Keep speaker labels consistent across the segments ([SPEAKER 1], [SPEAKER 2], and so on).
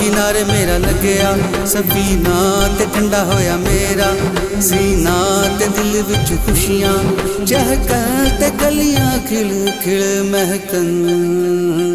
[SPEAKER 1] ਕਿਨਾਰੇ ਮੇਰਾ ਲੱਗਿਆ। ਸਫੀਨਾ ਤੇ ਠੰਡਾ ਹੋਇਆ ਮੇਰਾ। ਸੀਨਾ ਤੇ ਦਿਲ ਵਿੱਚ ਖੁਸ਼ੀਆਂ। ਚਹਿਕਣ ਤੇ ਗਲੀਆਂ ਖਿਲ ਖਿਲ ਮਹਿਕਨ।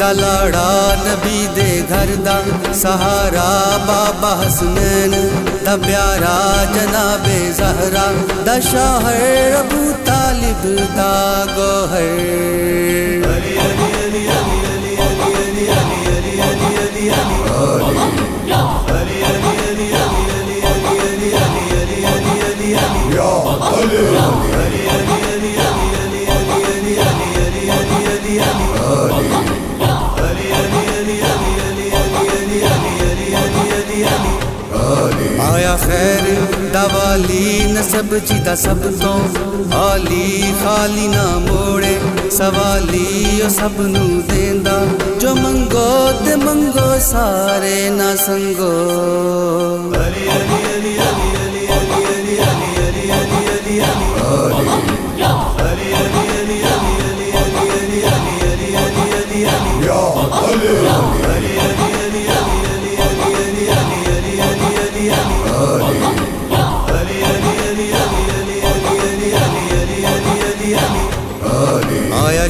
[SPEAKER 1] दा लाड़ा नबी दे घर दा। सहारा बाबा हसनैन दा प्यारा जनाबे जहरा। दशा है अबू तालिब दा गोहर। ਖੈਰ ਦਵਾਲੀ ਨਸਬ ਜੀ ਦਾ ਸਭ ਤੋਂ ਆਲੀ ਖਾਲੀ ਨਾ ਮੋੜੇ ਸਵਾਲੀ ਉਹ ਸਭ ਨੂੰ ਦੇਂਦਾ ਜੋ ਮੰਗੋ ਤੇ ਮੰਗੋ ਸਾਰੇ ਨਾ ਸੰਗੋ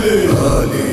[SPEAKER 1] 嘿哈